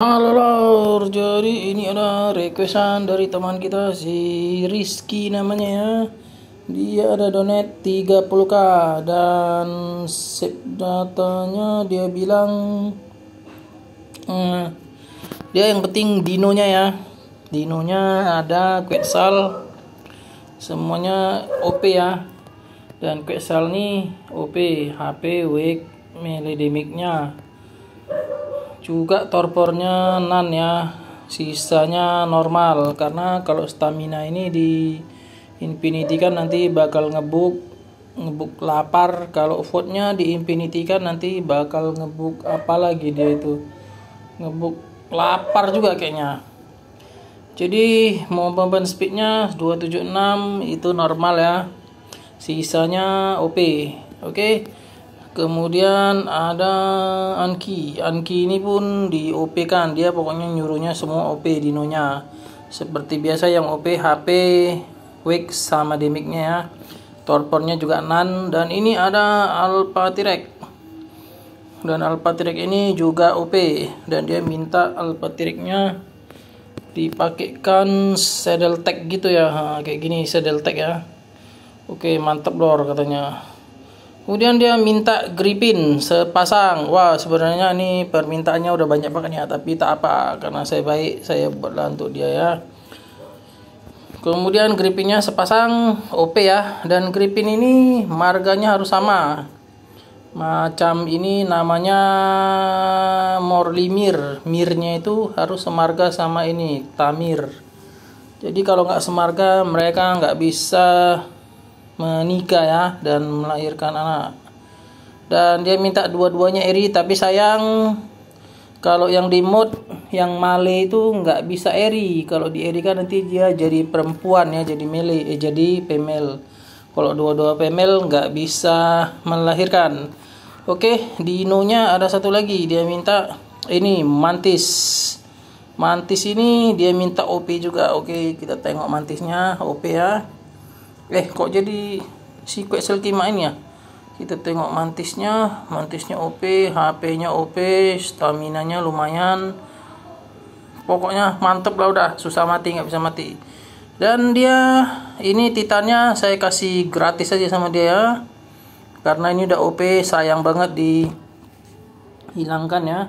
Halo lor, jadi ini ada requestan dari teman kita si Rizky namanya ya. Dia ada donate 30k dan save datanya dia bilang hmm, dia yang penting dinonya ya. Dinonya ada Quetzal semuanya OP ya. Dan Quetzal nih OP HP wake melee damage-nya juga torpornya nan ya sisanya normal. Karena kalau stamina ini di infinity kan nanti bakal ngebuk ngebuk lapar. Kalau vote-nya di infinity kan nanti bakal ngebuk apa lagi dia itu? Ngebuk lapar juga kayaknya. Jadi mau movement speednya 276 itu normal ya. Sisanya OP oke? okay? Kemudian ada Anki. Anki ini pun di OP kan. Dia pokoknya nyuruhnya semua OP dinonya. Seperti biasa yang OP HP Wake sama demiknya ya. Torpornya juga nan. Dan ini ada Alpha Tirek dan Alpha Tirek ini juga OP dan dia minta Alpha Tireknya dipakaikan saddle tag gitu ya. Kayak gini saddle tag ya. Oke mantap lor katanya Kemudian dia minta gripin sepasang. Wah, sebenarnya ini permintaannya udah banyak banget ya, tapi tak apa karena saya baik, saya buatlah untuk dia ya. Kemudian gripinnya sepasang OP ya, dan gripin ini marganya harus sama. Macam ini namanya Morlimir. Mirnya itu harus semarga sama ini, Tamir. Jadi kalau nggak semarga mereka nggak bisa menikah ya dan melahirkan anak. Dan dia minta dua-duanya eri tapi sayang kalau yang di mod yang male itu nggak bisa eri. Kalau di eri kan nanti dia jadi perempuan ya jadi mele eh, jadi female. Kalau dua-dua female nggak bisa melahirkan. Oke di inonya ada satu lagi dia minta ini mantis. Mantis ini dia minta OP juga. Oke kita tengok mantisnya OP ya eh kok jadi si Quetzal main ya? Kita tengok mantisnya mantisnya OP HP nya OP stamina nya lumayan. Pokoknya mantep lah udah susah mati nggak bisa mati. Dan dia ini titannya saya kasih gratis aja sama dia ya. Karena ini udah OP sayang banget dihilangkan ya.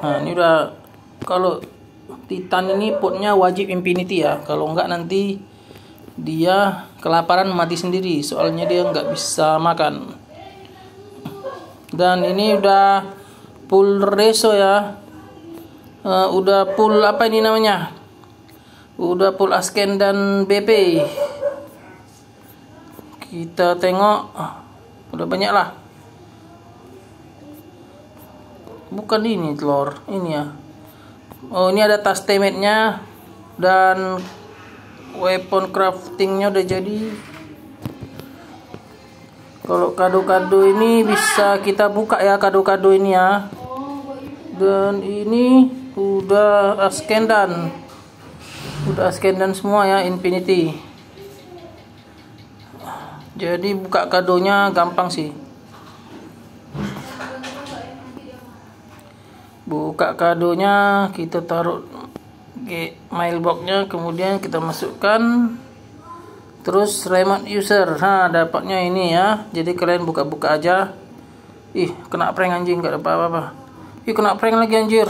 Nah ini udah kalau titan ini potnya wajib infinity ya. Kalau enggak nanti dia kelaparan mati sendiri soalnya dia nggak bisa makan. Dan ini udah full reso ya. Uh, udah full apa ini namanya? Udah full asken dan BP kita tengok. Udah banyak lah. Bukan ini telur ini ya. Oh ini ada tas temetnya dan weapon craftingnya udah jadi. Kalau kado-kado ini bisa kita buka ya kado-kado ini ya. Dan ini udah askendan udah askendan semua ya infinity. Jadi buka kadonya gampang sih. Buka kadonya kita taruh Oke, mailboxnya kemudian kita masukkan. Terus remote user. Nah dapatnya ini ya. Jadi kalian buka-buka aja. Ih kena prank anjing nggak dapat apa-apa. Ih kena prank lagi anjir.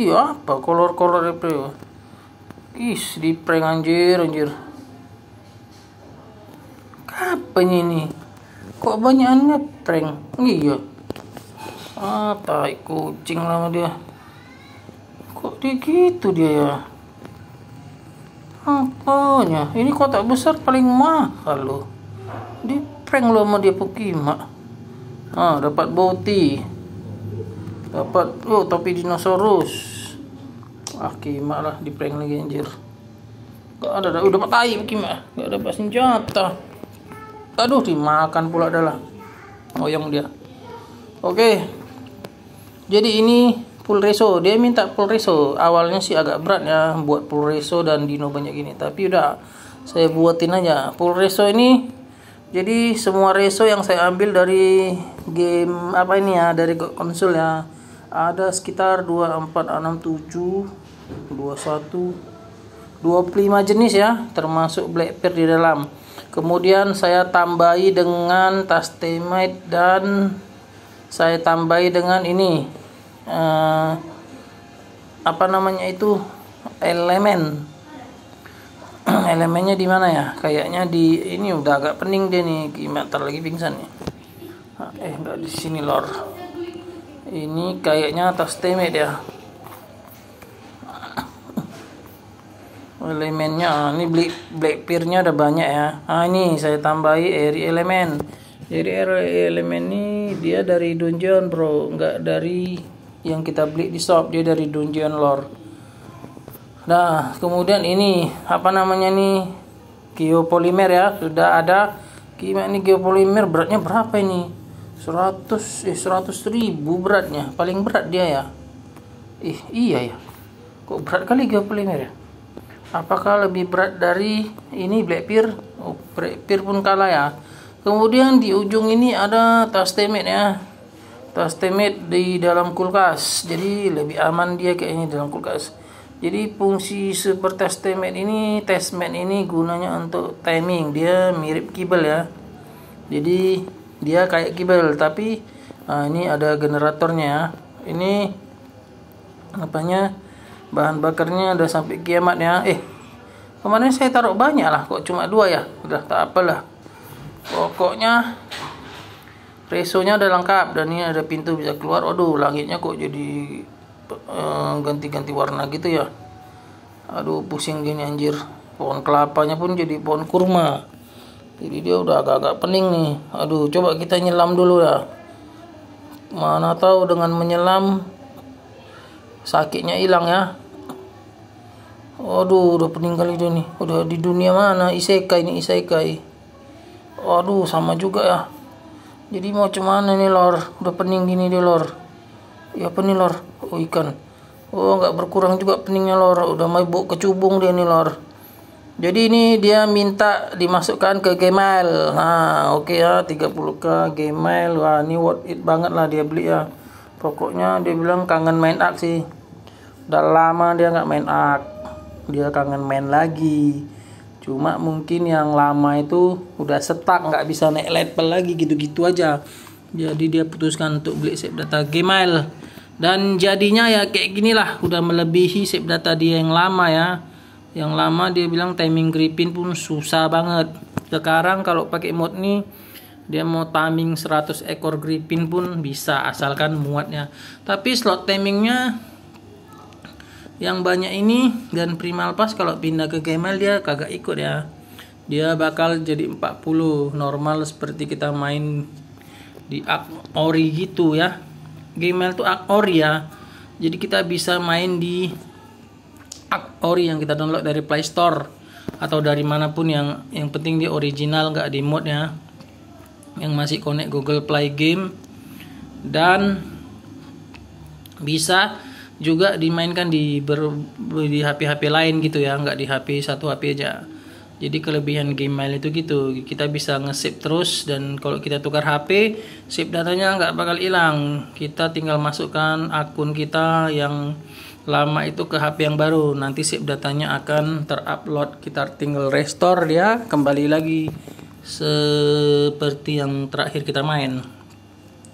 Iya apa kolor-kolor itu? Is di prank anjir anjir. Kapan ini? Kok banyaknya prank? Iya. Ah tai kucing lama dia kok dia gitu dia ya? Apanya? Ini kotak besar paling mahal loh. Di prank lo sama dia Pokima ah dapat boti. Dapat oh topi dinosaurus. Ah kima lah di prank lagi anjir. Gak ada udah matai Pokima gak ada senjata. Aduh dimakan pula adalah ngoyong dia. Oke. Jadi ini full reso dia minta full reso awalnya sih agak berat ya buat full reso dan dino banyak gini. Tapi udah saya buatin aja. Full reso ini jadi semua reso yang saya ambil dari game apa ini ya dari konsol ya ada sekitar 2467 21 25 jenis ya termasuk black pear di dalam. Kemudian saya tambahi dengan tastemite dan saya tambahi dengan ini uh, apa namanya itu? Elemen. Elemennya di mana ya? Kayaknya di ini udah agak pening deh nih. Gimana? Lagi pingsan nih. Eh enggak di sini lor. Ini kayaknya atas temit ya elemennya ah, ini black black pearnya ada banyak ya. Ah ini saya tambahi eri elemen. Jadi eri elemen ini dia dari dungeon bro. Enggak dari yang kita beli di shop dia dari dungeon lore. Nah kemudian ini apa namanya nih geopolimer ya sudah ada. Gimana ini geopolimer beratnya berapa ini? 100 eh 100 ribu beratnya. Paling berat dia ya. Ih iya ya. Kok berat kali geopolimer ya? Apakah lebih berat dari ini black pear? Oh, black pear pun kalah ya. Kemudian di ujung ini ada tas temit ya tas temit di dalam kulkas. Jadi lebih aman dia kayaknya di dalam kulkas. Jadi fungsi super tas temit ini testmat ini gunanya untuk timing. Dia mirip kibel ya. Jadi dia kayak kibel. Tapi nah, ini ada generatornya. Ya ini apanya bahan bakarnya ada sampai kiamat ya. Eh kemarin saya taruh banyak lah. Kok cuma dua ya? Udah tak apalah pokoknya resonya udah lengkap dan ini ada pintu bisa keluar aduh langitnya kok jadi eh, ganti-ganti uh, warna gitu ya aduh pusing gini anjir pohon kelapanya pun jadi pohon kurma jadi dia udah agak-agak pening nih aduh coba kita nyelam dulu ya mana tahu dengan menyelam sakitnya hilang ya Aduh, udah peninggal itu nih. Udah di dunia mana? Isekai ini isekai. Aduh, sama juga ya. Jadi mau cuman nih lor? Udah pening gini deh lor. Ya apa nih lor? Oh ikan. Oh nggak berkurang juga peningnya lor. Udah mau bawa kecubung dia nih lor. Jadi ini dia minta dimasukkan ke Gmail. Nah, oke okay ya, 30k Gmail. Wah, ini worth it banget lah dia beli ya. Pokoknya dia bilang kangen main ak sih. Udah lama dia nggak main ak dia kangen main lagi cuma mungkin yang lama itu udah setak nggak bisa naik level lagi gitu-gitu aja. Jadi dia putuskan untuk beli save data Gmail dan jadinya ya kayak gini lah udah melebihi save data dia yang lama ya. Yang lama dia bilang timing gripin pun susah banget. Sekarang kalau pakai mode nih dia mau timing 100 ekor gripin pun bisa asalkan muatnya. Tapi slot timingnya yang banyak ini dan primal pas kalau pindah ke Gmail dia kagak ikut ya. Dia bakal jadi 40 normal seperti kita main di Ori gitu ya. Gmail tuh Ori ya. Jadi kita bisa main di Ori yang kita download dari Play Store atau dari mana pun yang yang penting dia original nggak di mod ya. Yang masih connect Google Play Game. Dan bisa juga dimainkan di ber, di HP-HP lain gitu ya nggak di HP satu HP aja. Jadi kelebihan Gmail itu gitu. Kita bisa nge-save terus dan kalau kita tukar HP save datanya nggak bakal hilang. Kita tinggal masukkan akun kita yang lama itu ke HP yang baru. Nanti save datanya akan terupload. Kita tinggal restore dia kembali lagi. Seperti yang terakhir kita main.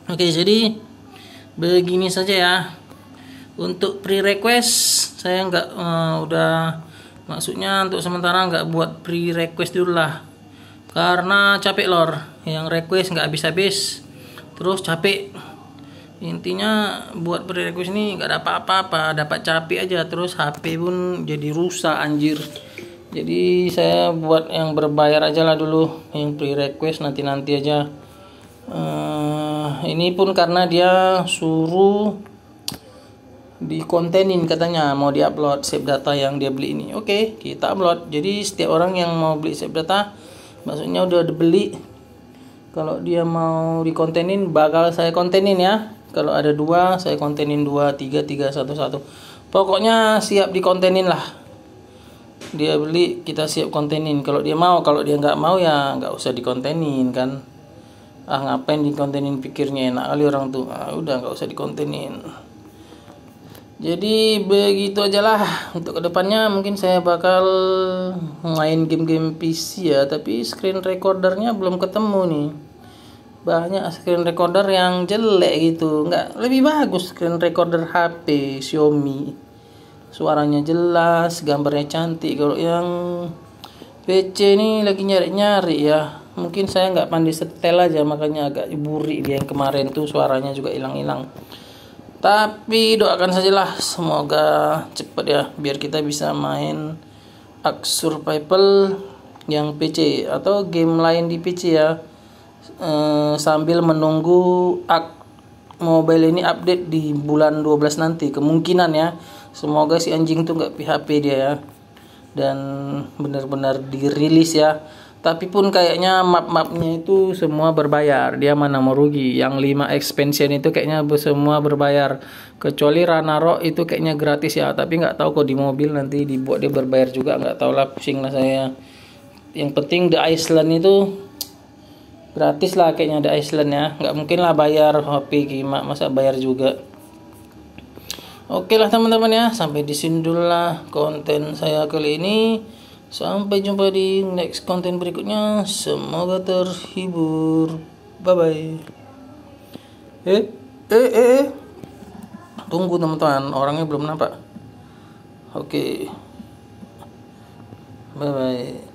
Oke jadi begini saja ya untuk pre-request saya nggak uh, udah maksudnya untuk sementara nggak buat pre-request dulu lah. Karena capek lor. Yang request nggak habis-habis. Terus capek. Intinya buat pre-request ini nggak ada apa-apa dapat capek aja. Terus HP pun jadi rusak anjir. Jadi saya buat yang berbayar aja lah dulu yang pre-request nanti-nanti aja. Uh, ini pun karena dia suruh di kontenin katanya mau diupload save data yang dia beli ini. Oke okay, kita upload. Jadi setiap orang yang mau beli save data maksudnya udah dibeli kalau dia mau dikontenin bakal saya kontenin ya. Kalau ada dua saya kontenin dua tiga tiga satu satu. Pokoknya siap dikontenin lah. Dia beli kita siap kontenin. Kalau dia mau kalau dia nggak mau ya nggak usah dikontenin kan. Ah ngapain dikontenin pikirnya enak kali orang tuh ah, udah nggak usah dikontenin jadi begitu aja lah. Untuk ke depannya mungkin saya bakal main game-game PC ya. Tapi screen recordernya belum ketemu nih. Banyak screen recorder yang jelek gitu. Nggak lebih bagus screen recorder HP Xiaomi. Suaranya jelas gambarnya cantik. Kalau yang PC ini lagi nyari-nyari ya. Mungkin saya nggak pandai setel aja makanya agak buri dia yang kemarin tuh suaranya juga hilang-hilang tapi doakan sajalah semoga cepat ya biar kita bisa main Ark Survival yang PC atau game lain di PC ya. E, sambil menunggu Ark Mobile ini update di bulan 12 nanti kemungkinan ya. Semoga si anjing tuh nggak PHP dia ya. Dan benar-benar dirilis ya tapi pun kayaknya map-mapnya itu semua berbayar. Dia mana mau rugi. Yang 5 expansion itu kayaknya semua berbayar. Kecuali Ranaro itu kayaknya gratis ya. Tapi nggak tahu kok di mobil nanti dibuat dia berbayar juga. Nggak tahu lah pusing lah saya. Yang penting The Iceland itu gratis lah kayaknya The Iceland ya. Nggak mungkin lah bayar HP gimana masa bayar juga? Oke lah teman-teman ya, sampai di sini dulu lah konten saya kali ini. Sampai jumpa di next konten berikutnya. Semoga terhibur. Bye bye. Eh, eh, eh. Tunggu teman-teman, orangnya belum nampak. Oke. Bye bye.